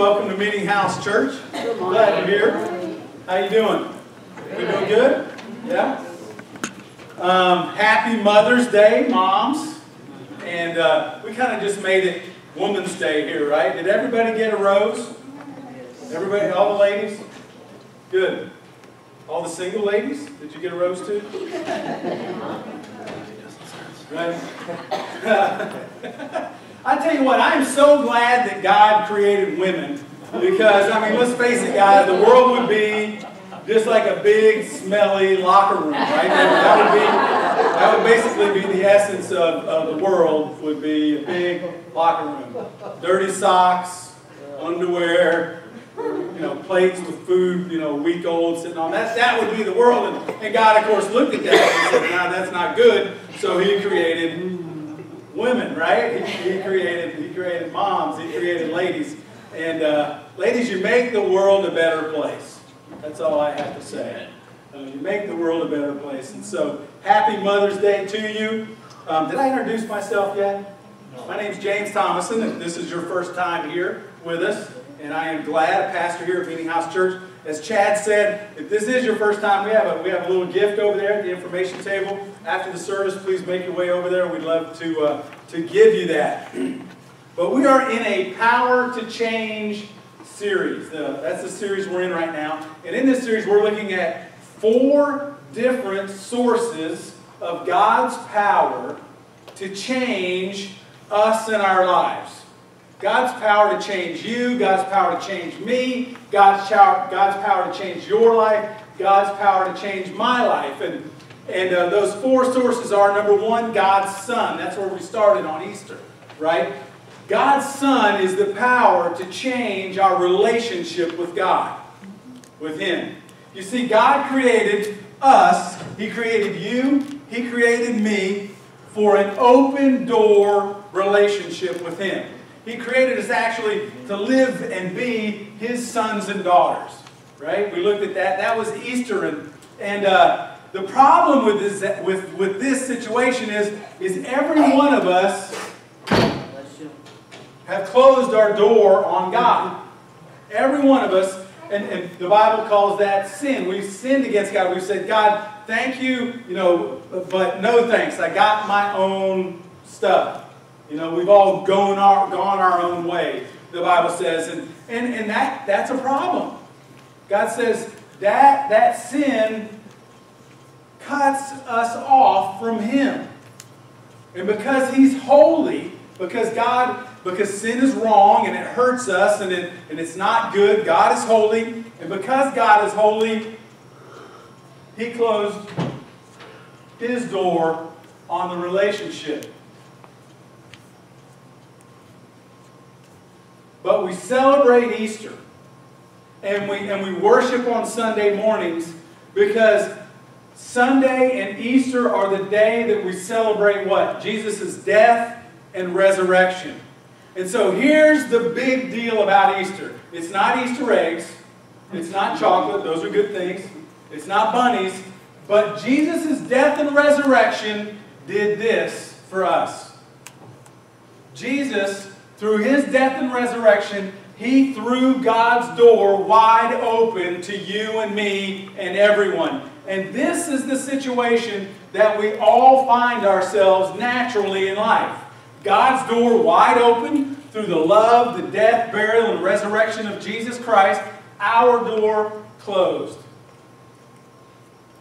Welcome to Meeting House Church. Glad you're here. How you doing? We doing good? Yeah. Um, happy Mother's Day, moms. And uh, we kind of just made it Woman's Day here, right? Did everybody get a rose? Everybody, all the ladies? Good. All the single ladies? Did you get a rose too? Right? I tell you what, I am so glad that God created women because, I mean, let's face it, guys, the world would be just like a big, smelly locker room, right? That, would be, that would basically be the essence of, of the world, would be a big locker room. Dirty socks, underwear, you know, plates with food, you know, week old sitting on. That, that would be the world. And, and God, of course, looked at that and said, no, that's not good. So he created women, right? He, he created he created moms, he created ladies, and uh, ladies, you make the world a better place. That's all I have to say. Uh, you make the world a better place, and so happy Mother's Day to you. Um, did I introduce myself yet? My name's James Thomason. If this is your first time here with us, and I am glad, a pastor here at Meeting House Church. As Chad said, if this is your first time, we have a, we have a little gift over there at the information table. After the service, please make your way over there. We'd love to, uh, to give you that. But we are in a Power to Change series. Uh, that's the series we're in right now. And in this series, we're looking at four different sources of God's power to change us in our lives. God's power to change you, God's power to change me, God's power, God's power to change your life, God's power to change my life. And, and uh, those four sources are number one, God's Son. That's where we started on Easter, right? God's Son is the power to change our relationship with God, with Him. You see, God created us, He created you, He created me for an open door relationship with Him. He created us actually to live and be His sons and daughters. Right? We looked at that. That was Easter. And, and uh, the problem with this, with, with this situation is, is every one of us have closed our door on God. Every one of us, and, and the Bible calls that sin. We've sinned against God. We've said, God, thank you, you know, but no thanks. I got my own stuff. You know, we've all gone our, gone our own way, the Bible says. And, and, and that, that's a problem. God says that, that sin cuts us off from Him. And because He's holy, because God, because sin is wrong and it hurts us and, it, and it's not good, God is holy. And because God is holy, He closed His door on the relationship. But we celebrate Easter and we, and we worship on Sunday mornings because Sunday and Easter are the day that we celebrate what? Jesus' death and resurrection. And so here's the big deal about Easter. It's not Easter eggs. It's not chocolate. Those are good things. It's not bunnies. But Jesus' death and resurrection did this for us. Jesus through his death and resurrection, he threw God's door wide open to you and me and everyone. And this is the situation that we all find ourselves naturally in life. God's door wide open through the love, the death, burial, and resurrection of Jesus Christ. Our door closed.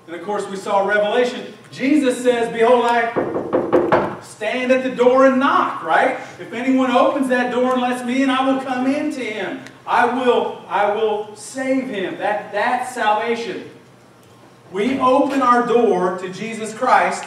And of course, we saw Revelation. Jesus says, Behold, I stand at the door and knock, right? If anyone opens that door and lets me in, I will come into him. I will, I will save him. That, that's salvation. We open our door to Jesus Christ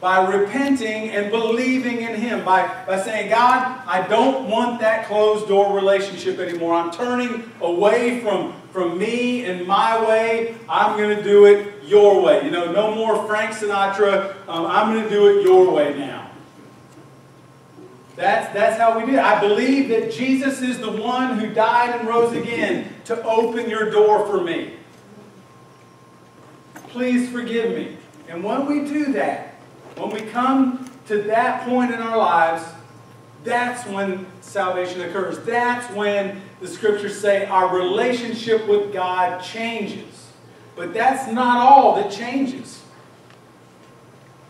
by repenting and believing in Him, by, by saying, God, I don't want that closed door relationship anymore. I'm turning away from, from me and my way. I'm going to do it your way. You know, no more Frank Sinatra. Um, I'm going to do it your way now. That's, that's how we do it. I believe that Jesus is the one who died and rose again to open your door for me. Please forgive me. And when we do that, when we come to that point in our lives, that's when salvation occurs. That's when the scriptures say our relationship with God changes. But that's not all that changes.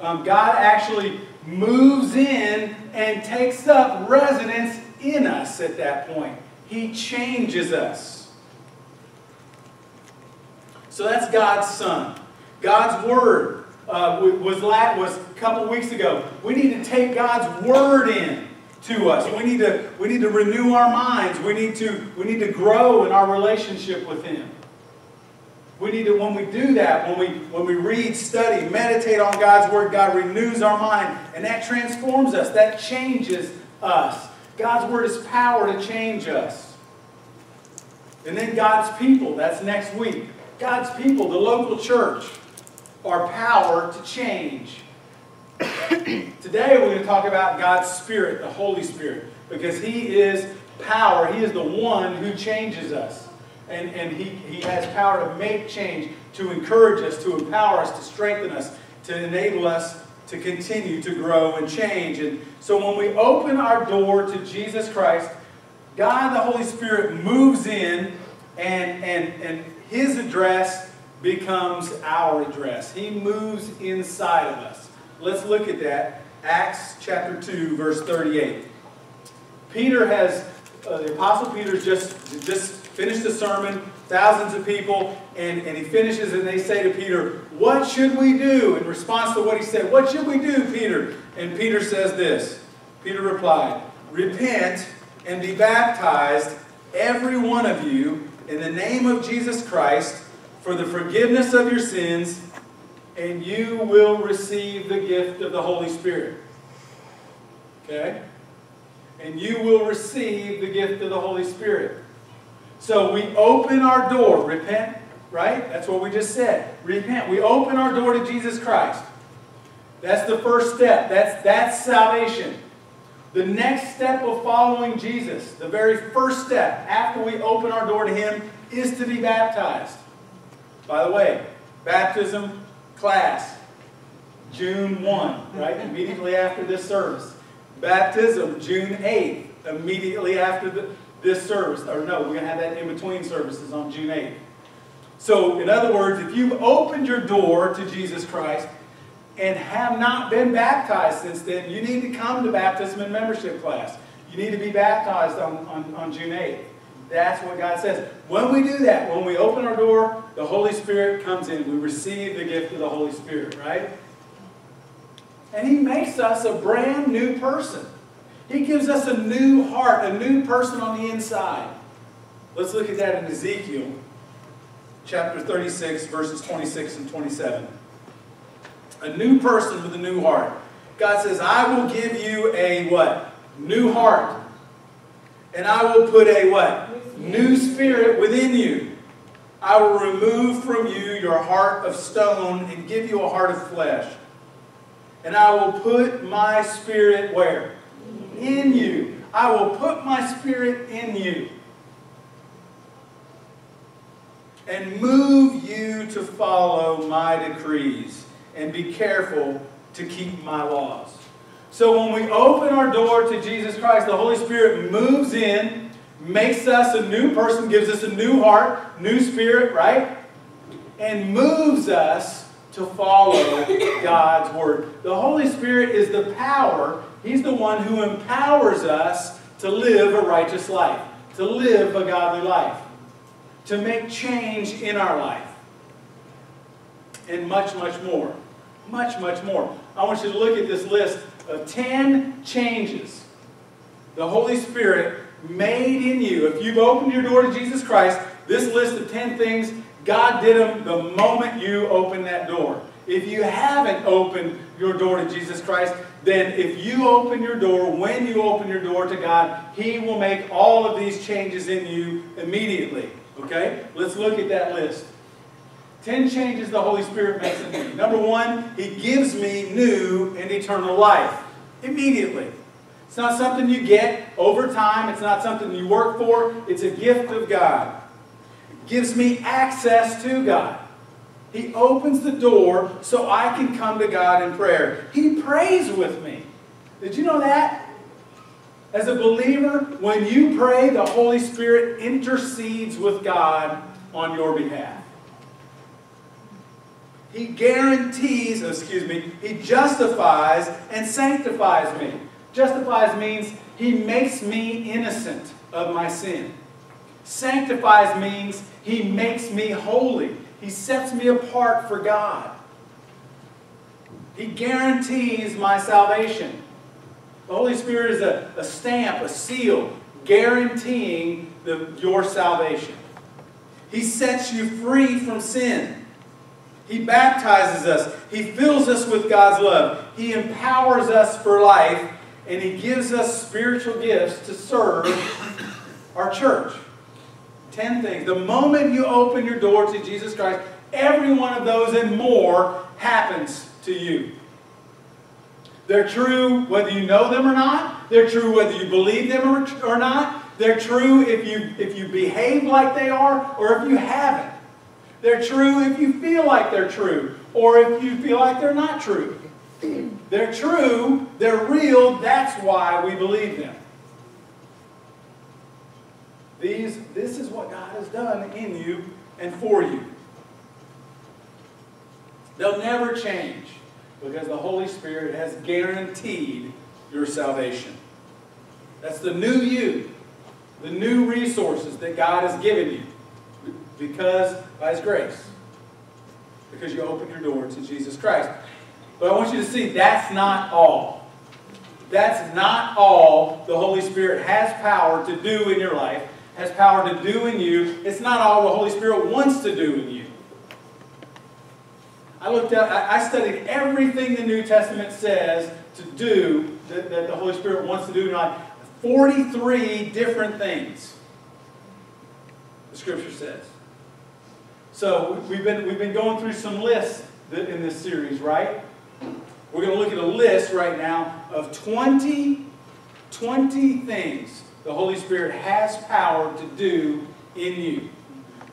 Um, God actually moves in and takes up residence in us at that point. He changes us. So that's God's Son. God's Word uh, was, was a couple weeks ago. We need to take God's Word in to us. We need to, we need to renew our minds. We need, to, we need to grow in our relationship with Him. We need to, when we do that, when we, when we read, study, meditate on God's Word, God renews our mind, and that transforms us. That changes us. God's Word is power to change us. And then God's people, that's next week. God's people, the local church, are power to change. Today we're going to talk about God's Spirit, the Holy Spirit, because He is power. He is the one who changes us. And, and he, he has power to make change, to encourage us, to empower us, to strengthen us, to enable us to continue to grow and change. And so when we open our door to Jesus Christ, God the Holy Spirit moves in and, and, and His address becomes our address. He moves inside of us. Let's look at that. Acts chapter 2, verse 38. Peter has, uh, the Apostle Peter's just, just finished the sermon, thousands of people, and, and he finishes and they say to Peter, What should we do? In response to what he said, What should we do, Peter? And Peter says this. Peter replied, Repent and be baptized, every one of you, in the name of Jesus Christ, for the forgiveness of your sins, and you will receive the gift of the Holy Spirit. Okay? And you will receive the gift of the Holy Spirit. So we open our door, repent, right? That's what we just said. Repent. We open our door to Jesus Christ. That's the first step. That's, that's salvation. The next step of following Jesus, the very first step after we open our door to Him, is to be baptized. By the way, baptism class, June 1, right? immediately after this service. Baptism, June 8th, immediately after the, this service. Or no, we're going to have that in between services on June 8th. So, in other words, if you've opened your door to Jesus Christ and have not been baptized since then, you need to come to baptism and membership class. You need to be baptized on, on, on June 8th. That's what God says. When we do that, when we open our door, the Holy Spirit comes in. We receive the gift of the Holy Spirit, right? And He makes us a brand new person. He gives us a new heart, a new person on the inside. Let's look at that in Ezekiel chapter 36, verses 26 and 27. A new person with a new heart. God says, I will give you a what? New heart. And I will put a what? New spirit within you. I will remove from you your heart of stone and give you a heart of flesh. And I will put my spirit where? In you. I will put my spirit in you. And move you to follow my decrees and be careful to keep my laws. So when we open our door to Jesus Christ, the Holy Spirit moves in, makes us a new person, gives us a new heart, new spirit, right? And moves us to follow God's Word. The Holy Spirit is the power, He's the one who empowers us to live a righteous life, to live a godly life, to make change in our life, and much, much more. Much, much more. I want you to look at this list of 10 changes the Holy Spirit made in you. If you've opened your door to Jesus Christ, this list of 10 things, God did them the moment you opened that door. If you haven't opened your door to Jesus Christ, then if you open your door, when you open your door to God, He will make all of these changes in you immediately. Okay? Let's look at that list. Ten changes the Holy Spirit makes in me. Number one, He gives me new and eternal life. Immediately. It's not something you get over time. It's not something you work for. It's a gift of God. It gives me access to God. He opens the door so I can come to God in prayer. He prays with me. Did you know that? As a believer, when you pray, the Holy Spirit intercedes with God on your behalf. He guarantees, excuse me, he justifies and sanctifies me. Justifies means he makes me innocent of my sin. Sanctifies means he makes me holy. He sets me apart for God. He guarantees my salvation. The Holy Spirit is a, a stamp, a seal, guaranteeing the, your salvation. He sets you free from sin. He baptizes us. He fills us with God's love. He empowers us for life. And He gives us spiritual gifts to serve our church. Ten things. The moment you open your door to Jesus Christ, every one of those and more happens to you. They're true whether you know them or not. They're true whether you believe them or, or not. They're true if you, if you behave like they are or if you haven't. They're true if you feel like they're true or if you feel like they're not true. They're true, they're real, that's why we believe them. These, this is what God has done in you and for you. They'll never change because the Holy Spirit has guaranteed your salvation. That's the new you, the new resources that God has given you because by His grace. Because you opened your door to Jesus Christ. But I want you to see that's not all. That's not all the Holy Spirit has power to do in your life, has power to do in you. It's not all the Holy Spirit wants to do in you. I looked up, I studied everything the New Testament says to do that, that the Holy Spirit wants to do in life. 43 different things, the Scripture says. So we've been, we've been going through some lists in this series, right? We're going to look at a list right now of 20, 20 things the Holy Spirit has power to do in you.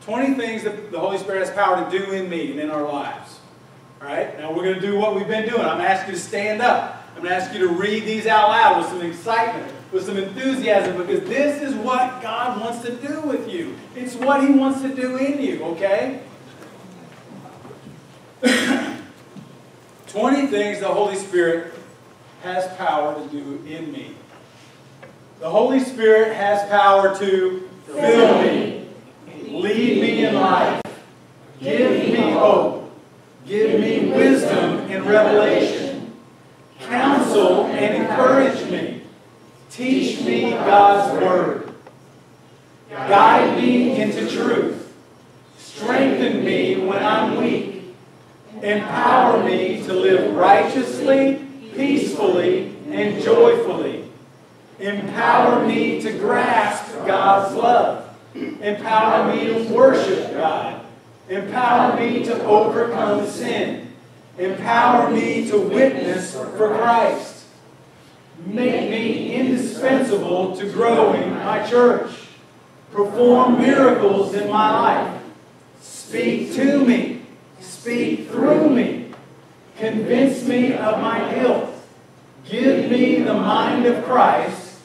20 things that the Holy Spirit has power to do in me and in our lives. All right? Now we're going to do what we've been doing. I'm going to ask you to stand up. I'm going to ask you to read these out loud with some excitement, with some enthusiasm, because this is what God wants to do with you. It's what He wants to do in you, okay? 20 things the Holy Spirit has power to do in me. The Holy Spirit has power to fill me, lead me in life, give me hope, give me wisdom and revelation, counsel and encourage me, teach me God's Word, guide me into truth, strengthen me when I'm weak, Empower me to live righteously, peacefully, and joyfully. Empower me to grasp God's love. Empower me to worship God. Empower me to overcome sin. Empower me to witness for Christ. Make me indispensable to growing my church. Perform miracles in my life. Speak to me Speak through me. Convince me of my guilt. Give me the mind of Christ.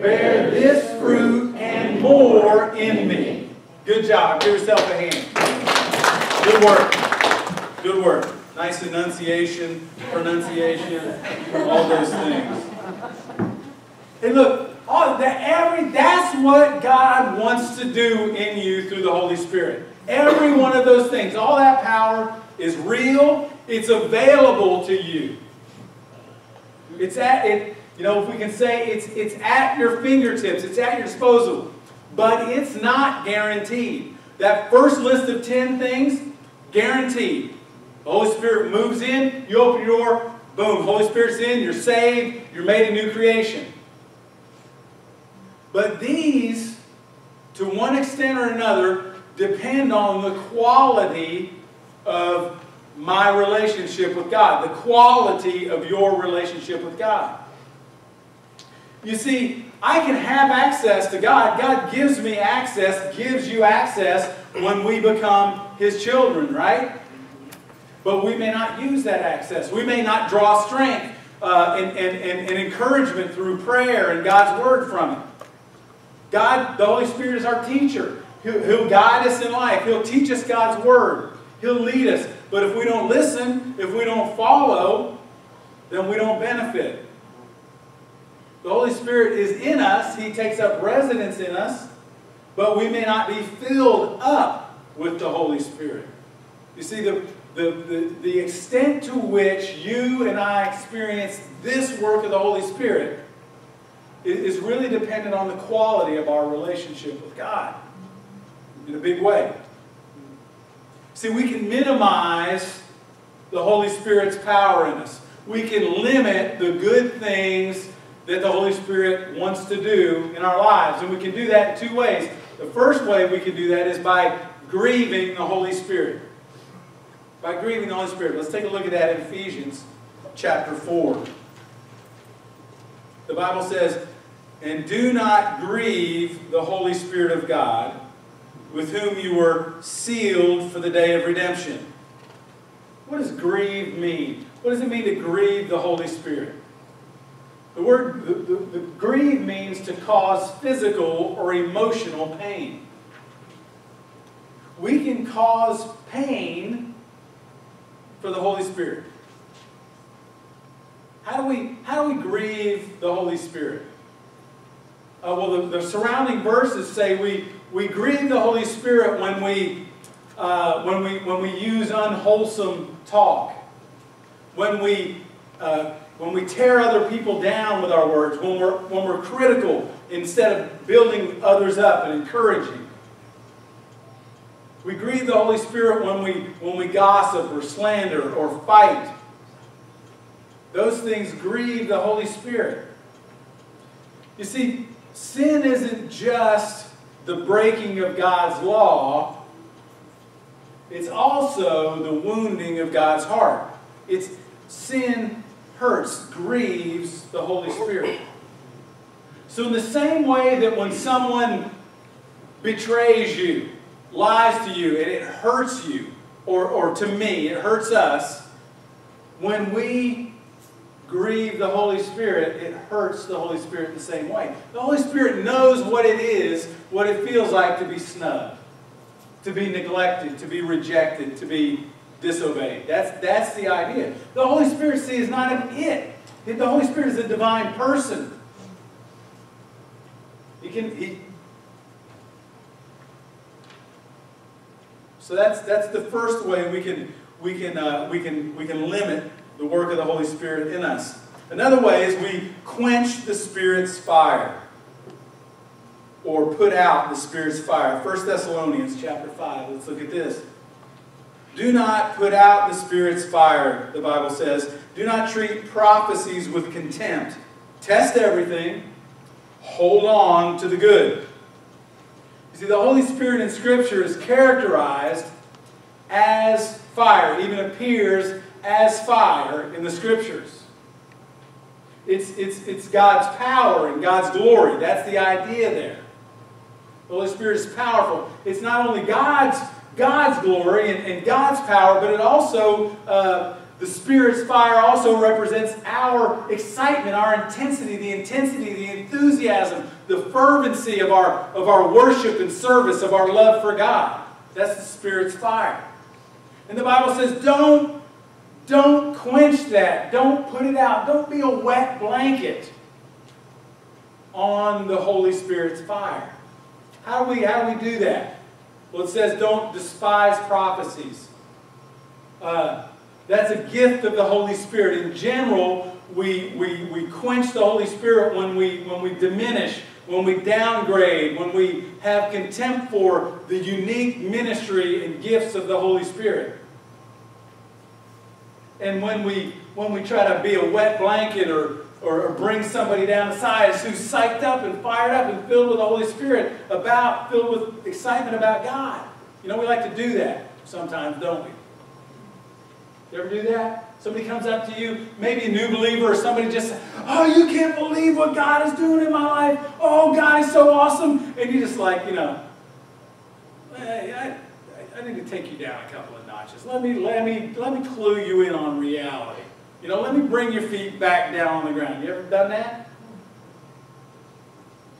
Bear this fruit and more in me. Good job. Give yourself a hand. Good work. Good work. Nice enunciation, pronunciation, all those things. Hey, look, all that every that's what God wants to do in you through the Holy Spirit. Every one of those things, all that power is real. It's available to you. It's at it, you know, if we can say it's it's at your fingertips, it's at your disposal. But it's not guaranteed. That first list of 10 things, guaranteed. The Holy Spirit moves in, you open your door, boom, Holy Spirit's in, you're saved, you're made a new creation. But these, to one extent or another, depend on the quality of my relationship with God, the quality of your relationship with God. You see, I can have access to God. God gives me access, gives you access when we become His children, right? but we may not use that access. We may not draw strength uh, and, and, and, and encouragement through prayer and God's word from it. God, the Holy Spirit is our teacher. He'll, he'll guide us in life. He'll teach us God's word. He'll lead us. But if we don't listen, if we don't follow, then we don't benefit. The Holy Spirit is in us. He takes up residence in us, but we may not be filled up with the Holy Spirit. You see, the, the, the, the extent to which you and I experience this work of the Holy Spirit is, really dependent on the quality of our relationship with God in a big way. See, we can minimize the Holy Spirit's power in us. We can limit the good things that the Holy Spirit wants to do in our lives. And we can do that in two ways. The first way we can do that is by grieving the Holy Spirit. By grieving the Holy Spirit. Let's take a look at that in Ephesians chapter 4. The Bible says, And do not grieve the Holy Spirit of God, with whom you were sealed for the day of redemption. What does grieve mean? What does it mean to grieve the Holy Spirit? The word the, the, the grieve means to cause physical or emotional pain. We can cause pain for the Holy Spirit. How do we, how do we grieve the Holy Spirit? Uh, well, the, the surrounding verses say we, we grieve the Holy Spirit when we, uh, when, we, when we use unwholesome talk, when we, uh, when we tear other people down with our words, when we're, when we're critical instead of building others up and encouraging. We grieve the Holy Spirit when we, when we gossip or slander or fight. Those things grieve the Holy Spirit. You see, sin isn't just the breaking of God's law, it's also the wounding of God's heart. It's sin hurts, grieves the Holy Spirit. So, in the same way that when someone betrays you, lies to you, and it hurts you, or, or to me, it hurts us, when we grieve the Holy Spirit, it hurts the Holy Spirit the same way. The Holy Spirit knows what it is, what it feels like to be snubbed, to be neglected, to be rejected, to be disobeyed. That's, that's the idea. The Holy Spirit, see, is not an it. The Holy Spirit is a divine person. He can, he, so that's, that's the first way we can, we, can, uh, we, can, we can limit the work of the Holy Spirit in us. Another way is we quench the Spirit's fire or put out the Spirit's fire. 1 Thessalonians chapter 5. Let's look at this. Do not put out the Spirit's fire, the Bible says. Do not treat prophecies with contempt. Test everything. Hold on to the good. You see, the Holy Spirit in Scripture is characterized as fire, even appears as fire in the Scriptures. It's, it's, it's God's power and God's glory. That's the idea there. The Holy Spirit is powerful. It's not only God's God's glory and, and God's power, but it also, uh, the Spirit's fire also represents our excitement, our intensity, the intensity, the enthusiasm, the fervency of our, of our worship and service, of our love for God. That's the Spirit's fire. And the Bible says, don't, don't quench that. Don't put it out. Don't be a wet blanket on the Holy Spirit's fire. How do we, how do we do that? Well, it says, don't despise prophecies. Uh, that's a gift of the Holy Spirit. In general, we, we, we quench the Holy Spirit when we, when we diminish, when we downgrade, when we have contempt for the unique ministry and gifts of the Holy Spirit. And when we, when we try to be a wet blanket or, or, bring somebody down sides who's psyched up and fired up and filled with the Holy Spirit, about filled with excitement about God. You know, we like to do that sometimes, don't we? You ever do that? Somebody comes up to you, maybe a new believer, or somebody just, oh, you can't believe what God is doing in my life. Oh, God is so awesome. And you just like, you know, I, I, I need to take you down a couple notches. Let me, let me, let me clue you in on reality. You know, let me bring your feet back down on the ground. You ever done that?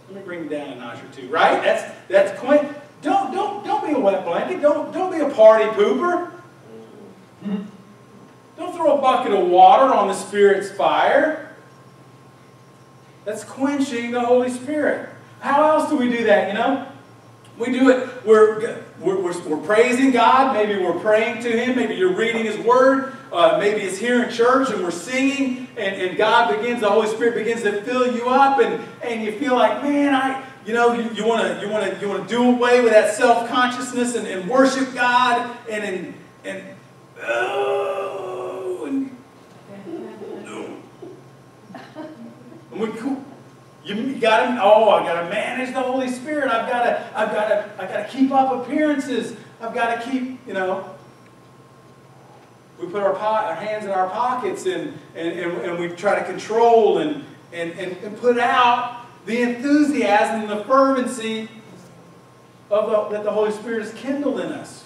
Let me bring you down a notch or two. Right? That's that's quaint. Don't don't don't be a wet blanket. Don't don't be a party pooper. Don't throw a bucket of water on the Spirit's fire. That's quenching the Holy Spirit. How else do we do that, you know? We do it, we're, we're, we're, we're praising God, maybe we're praying to Him, maybe you're reading His Word, uh, maybe it's here in church and we're singing, and, and God begins, the Holy Spirit begins to fill you up, and, and you feel like, man, I, you know, you, you want to you wanna, you wanna do away with that self-consciousness and, and worship God, and, and, and oh, and, and we, you got to, oh, I got to manage the Holy Spirit. I've got to, I've got to, I've got to keep up appearances. I've got to keep, you know. We put our, our hands in our pockets and, and, and, and we try to control and, and, and, and put out the enthusiasm and the fervency of the, that the Holy Spirit has kindled in us.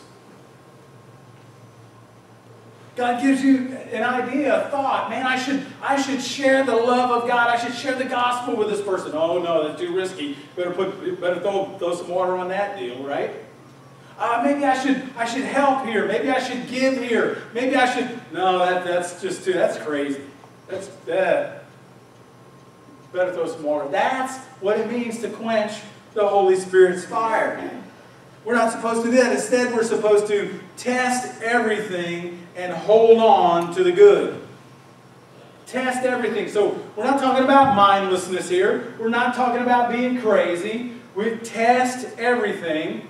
God gives you an idea, a thought. Man, I should, I should share the love of God. I should share the gospel with this person. Oh no, that's too risky. Better put, better throw, throw some water on that deal, right? Uh, maybe I should, I should help here. Maybe I should give here. Maybe I should. No, that, that's just too. That's crazy. That's that. Better throw some water. That's what it means to quench the Holy Spirit's fire. We're not supposed to do that. Instead, we're supposed to test everything and hold on to the good. Test everything. So we're not talking about mindlessness here. We're not talking about being crazy. We test everything.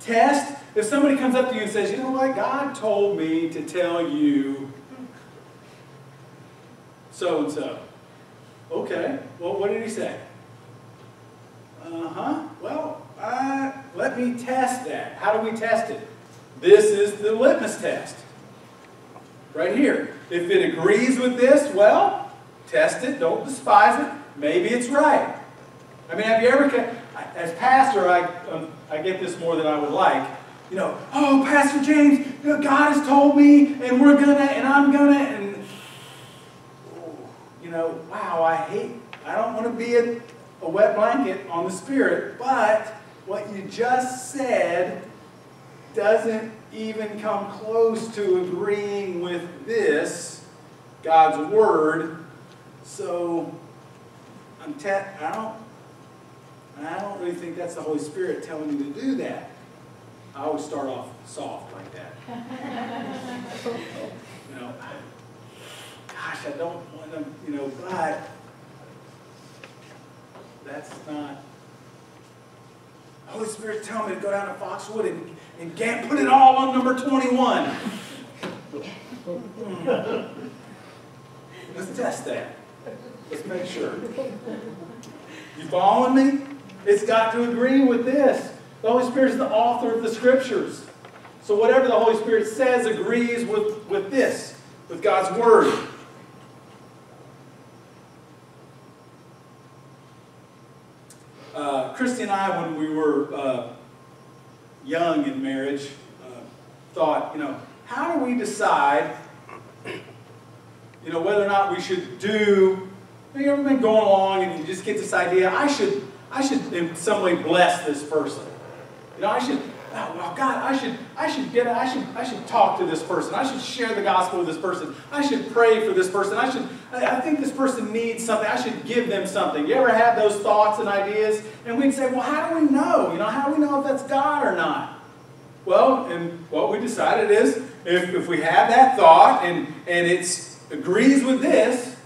Test. If somebody comes up to you and says, you know what, God told me to tell you so and so. Okay. Well, what did he say? Uh huh. Well, uh, let me test that. How do we test it? This is the litmus test. Right here. If it agrees with this, well, test it. Don't despise it. Maybe it's right. I mean, have you ever, as pastor, I, um, I get this more than I would like. You know, oh, Pastor James, God has told me, and we're gonna, and I'm gonna, and you know, wow, I hate, I don't want to be a, a wet blanket on the Spirit, but what you just said doesn't even come close to agreeing with this, God's Word. So, I'm te- I don't, I don't really think that's the Holy Spirit telling you to do that. I always start off soft like that. you know, gosh, I don't want them, you know, but that's not. Holy Spirit telling me to go down to Foxwood and, and put it all on number 21. Hmm. Let's test that. Let's make sure. You following me? It's got to agree with this. The Holy Spirit is the author of the Scriptures. So whatever the Holy Spirit says agrees with, with this, with God's Word. Uh, Christy and I, when we were uh, young in marriage, uh, thought, you know, how do we decide, you know, whether or not we should do, you ever been going along and you just get this idea, I should, I should in some way bless this person. You know, I should, oh, well, God, I should, I should get, I should, I should talk to this person. I should share the gospel with this person. I should pray for this person. I should, I, think this person needs something. I should give them something. You ever have those thoughts and ideas? And we'd say, well, how do we know? You know, how do we know if that's God or not? Well, and what we decided is, if, if we have that thought and, and it agrees with this,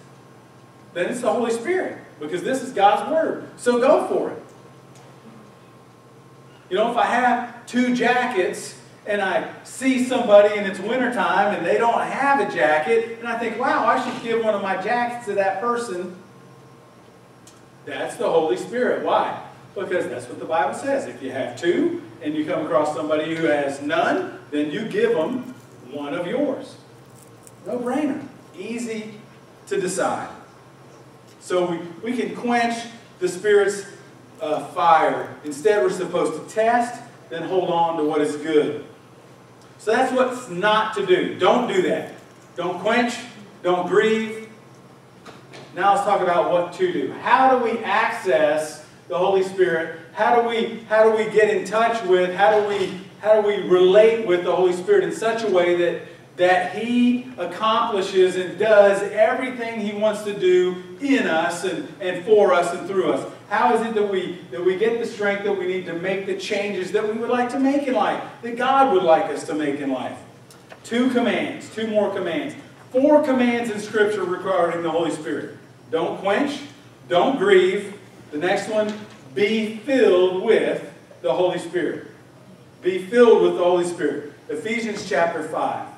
then it's the Holy Spirit. Because this is God's Word. So go for it. You know, if I have two jackets and I see somebody and it's wintertime and they don't have a jacket, and I think, wow, I should give one of my jackets to that person, that's the Holy Spirit. Why? Because that's what the Bible says. If you have two and you come across somebody who has none, then you give them one of yours. No brainer. Easy to decide. So we, we can quench the Spirit's uh, fire. Instead, we're supposed to test, then hold on to what is good. So that's what's not to do. Don't do that. Don't quench. Don't grieve. Now let's talk about what to do. How do we access the Holy Spirit? How do we how do we get in touch with? How do we how do we relate with the Holy Spirit in such a way that that He accomplishes and does everything He wants to do in us and, and for us and through us. How is it that we that we get the strength that we need to make the changes that we would like to make in life, that God would like us to make in life? Two commands, two more commands. Four commands in Scripture regarding the Holy Spirit. Don't quench, don't grieve. The next one, be filled with the Holy Spirit. Be filled with the Holy Spirit. Ephesians chapter 5.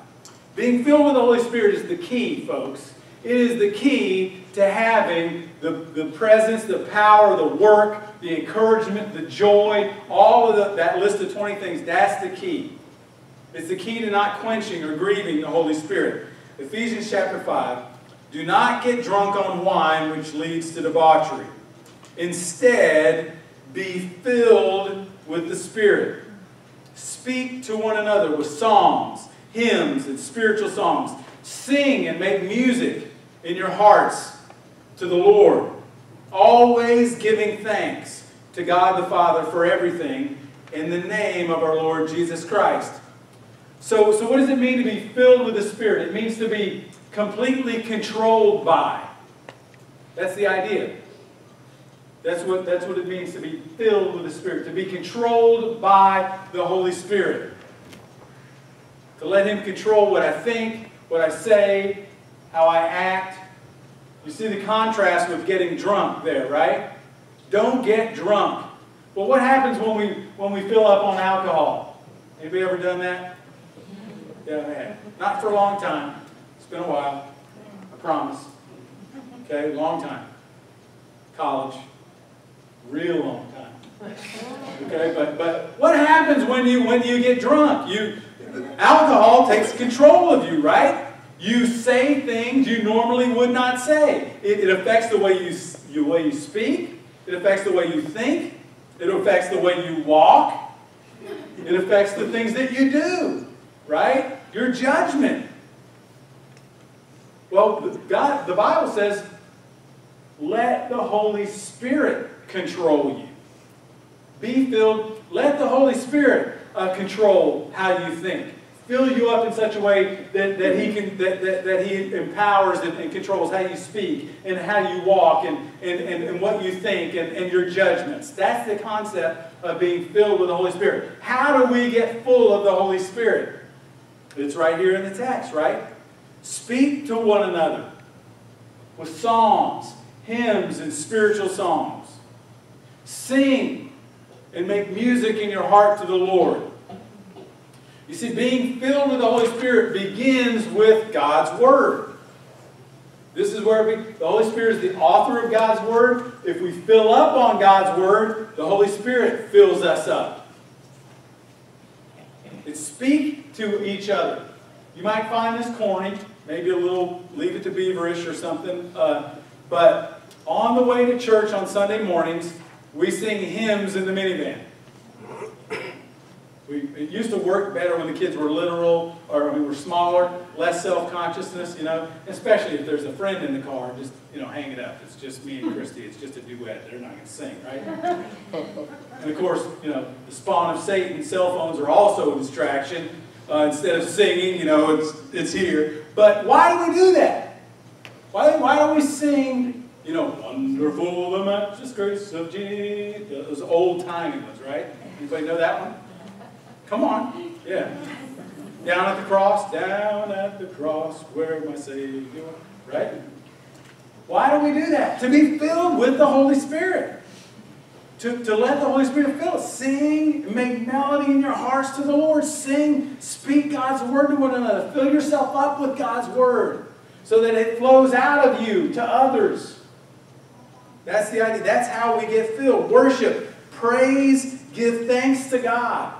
Being filled with the Holy Spirit is the key, folks. It is the key to having the, the presence, the power, the work, the encouragement, the joy, all of the, that list of 20 things. That's the key. It's the key to not quenching or grieving the Holy Spirit. Ephesians chapter 5. Do not get drunk on wine, which leads to debauchery. Instead, be filled with the Spirit. Speak to one another with psalms, hymns, and spiritual songs. Sing and make music in your hearts to the Lord. Always giving thanks to God the Father for everything in the name of our Lord Jesus Christ. So, so what does it mean to be filled with the Spirit? It means to be completely controlled by. That's the idea. That's what, that's what it means to be filled with the Spirit, to be controlled by the Holy Spirit. To let Him control what I think, what I say, how I act. You see the contrast with getting drunk there, right? Don't get drunk. Well, what happens when we, when we fill up on alcohol? Anybody ever done that? Yeah, I have. Not for a long time. It's been a while. I promise. Okay, long time. College. Real long time. Okay, but but what happens when you when you get drunk? You alcohol takes control of you, right? You say things you normally would not say. It, it affects the way you, you way you speak. It affects the way you think. It affects the way you walk. It affects the things that you do, right? Your judgment. Well, God, the Bible says, let the Holy Spirit control you. Be filled, let the Holy Spirit uh, control how you think. Fill you up in such a way that, that He can that, that, that He empowers and, and controls how you speak and how you walk and, and, and, and what you think and, and your judgments. That's the concept of being filled with the Holy Spirit. How do we get full of the Holy Spirit? It's right here in the text, right? Speak to one another with psalms, hymns, and spiritual songs. Sing and make music in your heart to the Lord. You see, being filled with the Holy Spirit begins with God's Word. This is where we, the Holy Spirit is the author of God's Word. If we fill up on God's Word, the Holy Spirit fills us up. And speak to each other. You might find this corny, maybe a little leave it to beaverish or something, uh, but on the way to church on Sunday mornings, we sing hymns in the minivan. We, it used to work better when the kids were literal or we were smaller, less self-consciousness, you know, especially if there's a friend in the car, just, you know, hang it up. It's just me and Christy. It's just a duet. They're not going to sing, right? and of course, you know, the spawn of Satan, cell phones are also a distraction. Uh, instead of singing, you know, it's, it's here. But why do we do that? Why, why don't we sing, you know, wonderful the matchless grace of Jesus? Those old timey ones, right? Anybody know that one? Come on. Yeah. Down at the cross, down at the cross, where my Savior, right? Why do we do that? To be filled with the Holy Spirit. To, to let the Holy Spirit fill us. Sing, make melody in your hearts to the Lord. Sing, speak God's word to one another. Fill yourself up with God's word so that it flows out of you to others. That's the idea. That's how we get filled. Worship, praise, give thanks to God.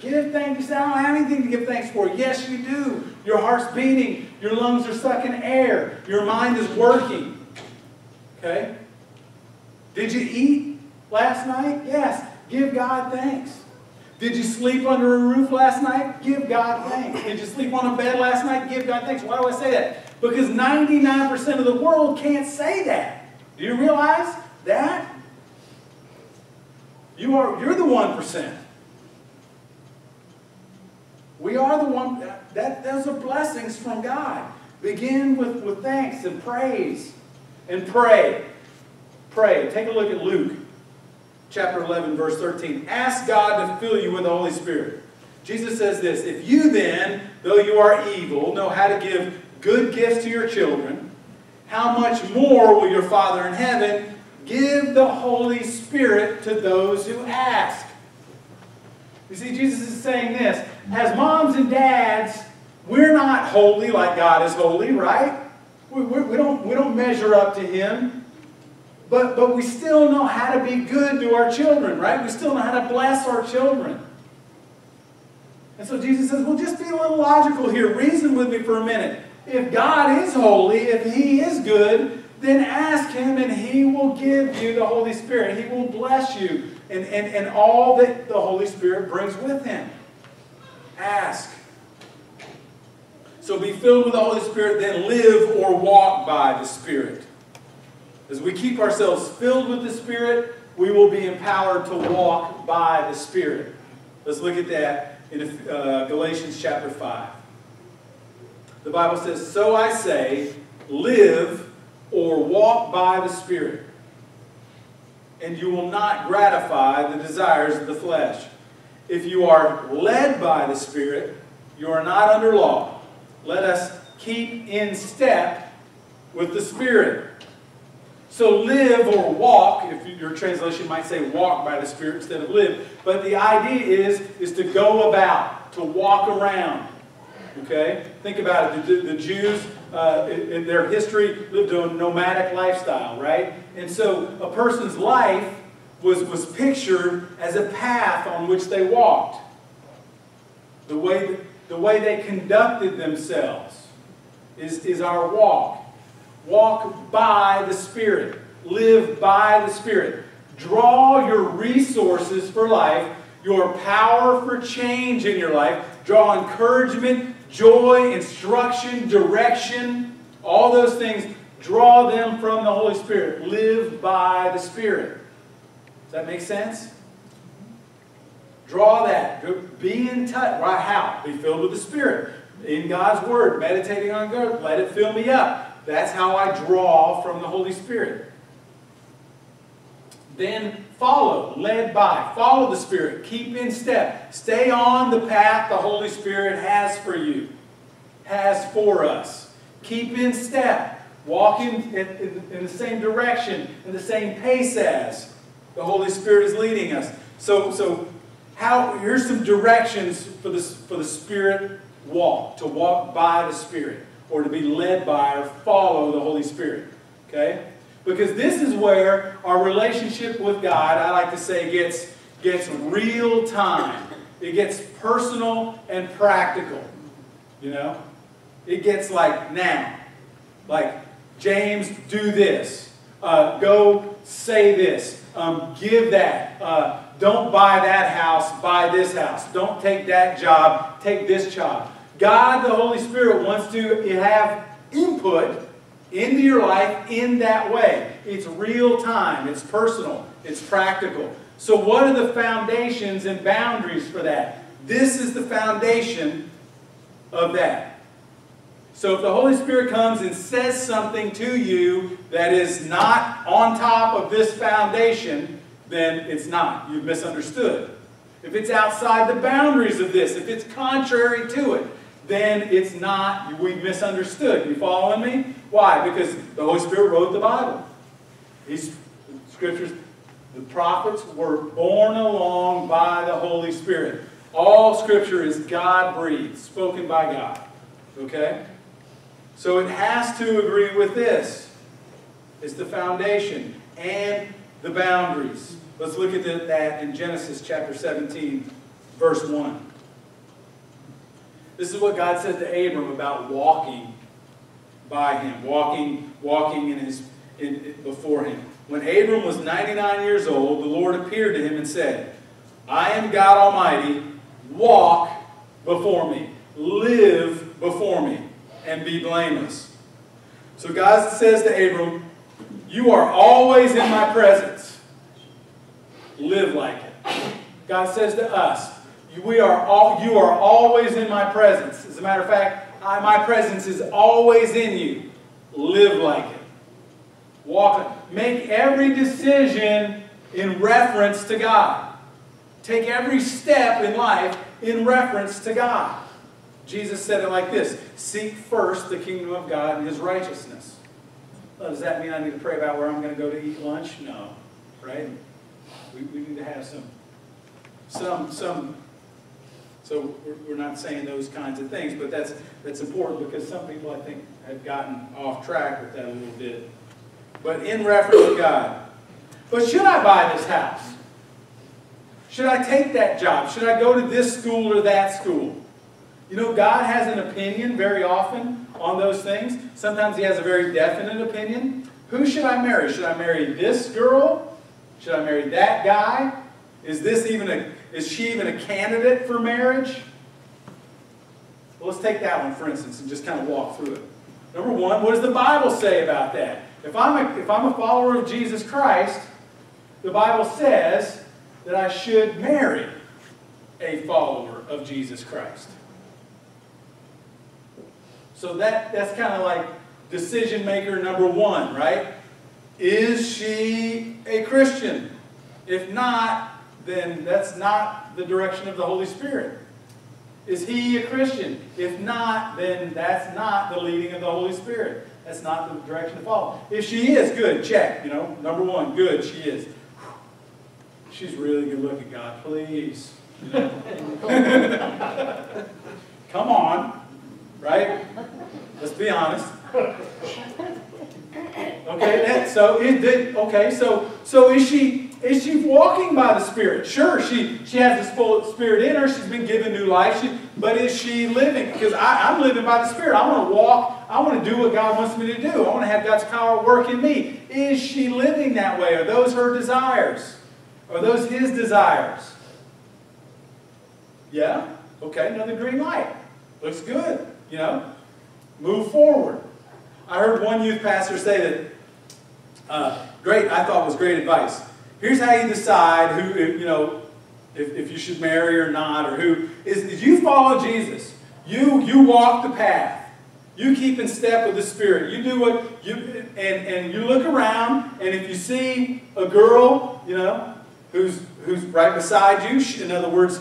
Give thanks. I don't have anything to give thanks for. Yes, you do. Your heart's beating. Your lungs are sucking air. Your mind is working. Okay? Did you eat last night? Yes. Give God thanks. Did you sleep under a roof last night? Give God thanks. Did you sleep on a bed last night? Give God thanks. Why do I say that? Because 99% of the world can't say that. Do you realize that? You are you're the 1%. We are the one that those are blessings from God. Begin with, with thanks and praise and pray. Pray. Take a look at Luke chapter 11, verse 13. Ask God to fill you with the Holy Spirit. Jesus says this If you then, though you are evil, know how to give good gifts to your children, how much more will your Father in heaven give the Holy Spirit to those who ask? You see, Jesus is saying this as moms and dads, we're not holy like God is holy, right? We, we, we, don't, we don't measure up to Him. But, but we still know how to be good to our children, right? We still know how to bless our children. And so Jesus says, well, just be a little logical here. Reason with me for a minute. If God is holy, if He is good, then ask Him and He will give you the Holy Spirit. He will bless you and, and, and all that the Holy Spirit brings with Him. Ask. So be filled with the Holy Spirit, then live or walk by the Spirit. As we keep ourselves filled with the Spirit, we will be empowered to walk by the Spirit. Let's look at that in uh, Galatians chapter 5. The Bible says, So I say, live or walk by the Spirit, and you will not gratify the desires of the flesh. If you are led by the Spirit, you are not under law. Let us keep in step with the Spirit. So live or walk, if your translation might say walk by the Spirit instead of live, but the idea is, is to go about, to walk around. Okay? Think about it. The, the Jews, uh, in, their history, lived a nomadic lifestyle, right? And so a person's life was, was pictured as a path on which they walked. The way, the way they conducted themselves is, is our walk. Walk by the Spirit. Live by the Spirit. Draw your resources for life, your power for change in your life. Draw encouragement, joy, instruction, direction, all those things. Draw them from the Holy Spirit. Live by the Spirit. Does that make sense? Draw that. Be in touch. Right? How? Be filled with the Spirit. In God's Word. Meditating on God. Let it fill me up. That's how I draw from the Holy Spirit. Then follow, led by. Follow the Spirit. Keep in step. Stay on the path the Holy Spirit has for you, has for us. Keep in step. Walk in, in, in the same direction, in the same pace as the Holy Spirit is leading us. So, so how, here's some directions for the, for the Spirit walk, to walk by the Spirit, or to be led by or follow the Holy Spirit. Okay? Because this is where our relationship with God, I like to say, gets, gets real time. It gets personal and practical. You know? It gets like now. Like, James, do this. Uh, go say this. Um, give that. Uh, don't buy that house, buy this house. Don't take that job, take this job. God, the Holy Spirit, wants to have input into your life in that way. It's real time, it's personal, it's practical. So, what are the foundations and boundaries for that? This is the foundation of that. So if the Holy Spirit comes and says something to you that is not on top of this foundation, then it's not. You've misunderstood. If it's outside the boundaries of this, if it's contrary to it, then it's not, we've misunderstood. You following me? Why? Because the Holy Spirit wrote the Bible. These scriptures, the prophets were borne along by the Holy Spirit. All scripture is God breathed, spoken by God. Okay? So it has to agree with this. It's the foundation and the boundaries. Let's look at that in Genesis chapter 17, verse 1. This is what God said to Abram about walking by him, walking, walking in his in, before him. When Abram was 99 years old, the Lord appeared to him and said, I am God Almighty. Walk before me. Live before me. And be blameless. So God says to Abram, You are always in my presence. Live like it. God says to us, we are all, You are always in my presence. As a matter of fact, I, my presence is always in you. Live like it. Walk it. Make every decision in reference to God. Take every step in life in reference to God. Jesus said it like this Seek first the kingdom of God and his righteousness. Well, does that mean I need to pray about where I'm going to go to eat lunch? No. Right? We, we need to have some, some, some. So we're, not saying those kinds of things, but that's, that's important because some people, I think, have gotten off track with that a little bit. But in reference to God. But should I buy this house? Should I take that job? Should I go to this school or that school? You know, God has an opinion very often on those things. Sometimes He has a very definite opinion. Who should I marry? Should I marry this girl? Should I marry that guy? Is this even a is she even a candidate for marriage? Well, let's take that one for instance and just kind of walk through it. Number one, what does the Bible say about that? If I'm a, if I'm a follower of Jesus Christ, the Bible says that I should marry a follower of Jesus Christ. So that, that's kind of like decision maker number one, right? Is she a Christian? If not, then that's not the direction of the Holy Spirit. Is he a Christian? If not, then that's not the leading of the Holy Spirit. That's not the direction to follow. If she is, good, check. You know, number one, good, she is. She's really good looking, God, please. Come on, right? Let's be honest. Okay, so that, okay, so so is she is she walking by the Spirit? Sure, she she has the Spirit in her. She's been given new life. She, but is she living? Because I'm living by the Spirit. I want to walk. I want to do what God wants me to do. I want to have God's power work in me. Is she living that way? Are those her desires? Are those His desires? Yeah. Okay. Another green light. Looks good. You know. Move forward. I heard one youth pastor say that. Uh, great. I thought was great advice. Here's how you decide who you know if, if you should marry or not, or who is, you follow Jesus. You you walk the path. You keep in step with the Spirit. You do what you and, and you look around, and if you see a girl, you know, who's who's right beside you, in other words,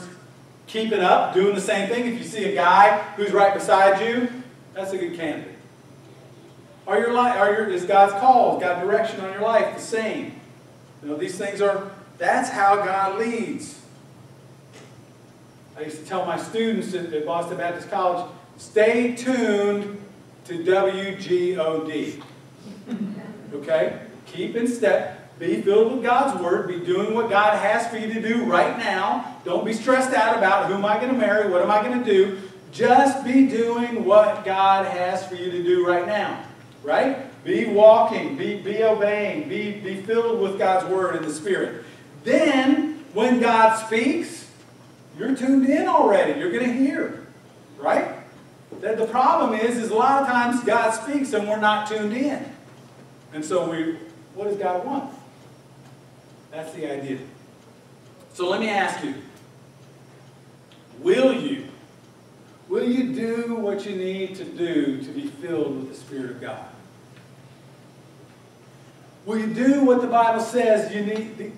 keeping up, doing the same thing. If you see a guy who's right beside you, that's a good candidate. Are your life, are your, is God's call, God's direction on your life the same? You know, these things are, that's how God leads. I used to tell my students at, at Boston Baptist College, stay tuned to WGOD. Okay? Keep in step. Be filled with God's Word. Be doing what God has for you to do right now. Don't be stressed out about who am I going to marry? What am I going to do? Just be doing what God has for you to do right now. Right? Be walking. Be, be obeying. Be, be filled with God's Word and the Spirit. Then, when God speaks, you're tuned in already. You're going to hear. Right? That The problem is, is a lot of times God speaks and we're not tuned in. And so we, what does God want? That's the idea. So let me ask you, will you, will you do what you need to do to be filled with the Spirit of God? Will you do what the Bible says you need,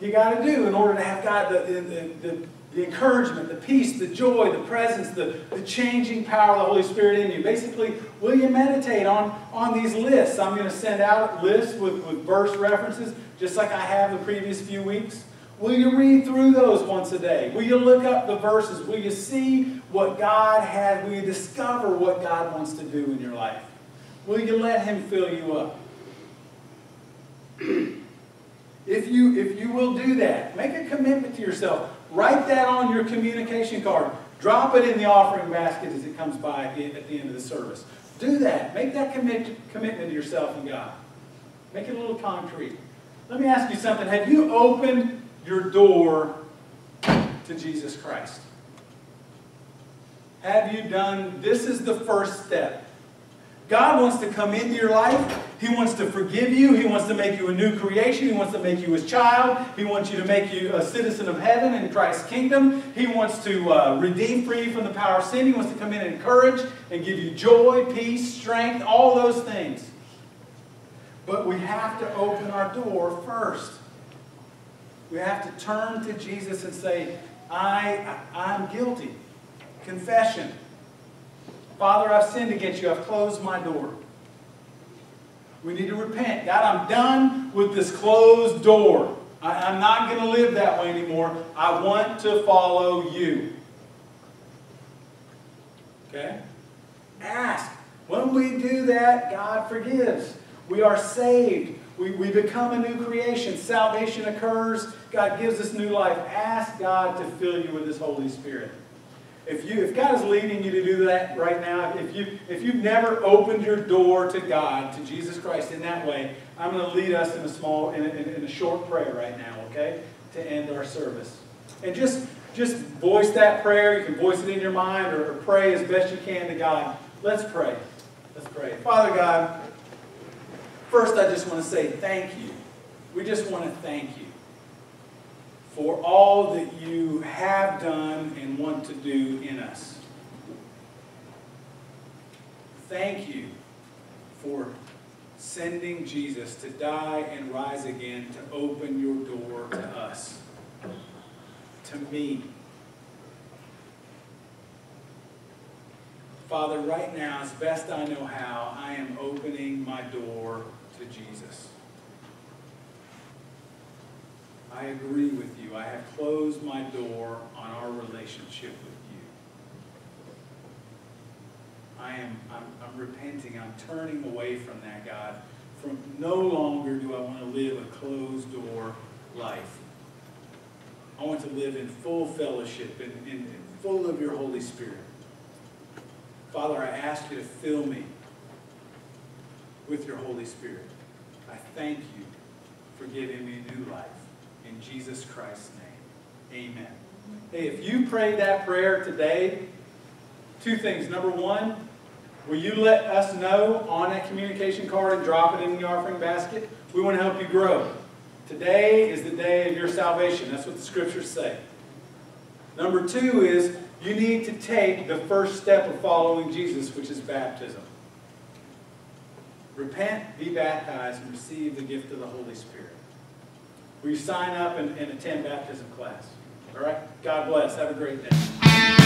you got to do in order to have God, the, the, the, the encouragement, the peace, the joy, the presence, the, the changing power of the Holy Spirit in you. Basically, will you meditate on, on these lists? I'm going to send out lists with, with verse references, just like I have the previous few weeks. Will you read through those once a day? Will you look up the verses? Will you see what God has? Will you discover what God wants to do in your life? Will you let Him fill you up? if you if you will do that, make a commitment to yourself. Write that on your communication card. Drop it in the offering basket as it comes by at the, at the end of the service. Do that. Make that commit, commitment to yourself and God. Make it a little concrete. Let me ask you something. Have you opened your door to to Jesus Christ? Have you done, this is the first step. God wants to come into your life. He wants to forgive you. He wants to make you a new creation. He wants to make you his child. He wants you to make you a citizen of heaven in Christ's kingdom. He wants to uh, redeem free you from the power of sin. He wants to come in and encourage and give you joy, peace, strength, all those things. But we have to open our door first. We have to turn to Jesus and say, I, I, I'm guilty. Confession. Father, I've sinned against you. I've closed my door. We need to repent. God, I'm done with this closed door. I, I'm not going to live that way anymore. I want to follow you. Okay? Ask. When we do that, God forgives. We are saved. We, we become a new creation. Salvation occurs. God gives us new life. Ask God to fill you with His Holy Spirit. If you, if God is leading you to do that right now, if you, if you've never opened your door to God, to Jesus Christ in that way, I'm going to lead us in a small, in a, in a short prayer right now, okay, to end our service. And just, just voice that prayer. You can voice it in your mind or, or pray as best you can to God. Let's pray. Let's pray. Father God, first I just want to say thank you. We just want to thank you for all that you have done and want to do in us. Thank you for sending Jesus to die and rise again to open your door to us, to me. Father, right now, as best I know how, I am opening my door to Jesus. I agree with you. I have closed my door on our relationship with you. I am I'm, I'm repenting. I'm turning away from that, God. From no longer do I want to live a closed door life. I want to live in full fellowship and in full of your Holy Spirit. Father, I ask you to fill me with your Holy Spirit. I thank you for giving me new life. Jesus Christ's name, amen. Hey, if you prayed that prayer today, two things. Number one, will you let us know on that communication card and drop it in the offering basket? We want to help you grow. Today is the day of your salvation. That's what the scriptures say. Number two is you need to take the first step of following Jesus, which is baptism. Repent, be baptized, and receive the gift of the Holy Spirit. Will you sign up and, and attend baptism class? All right? God bless. Have a great day.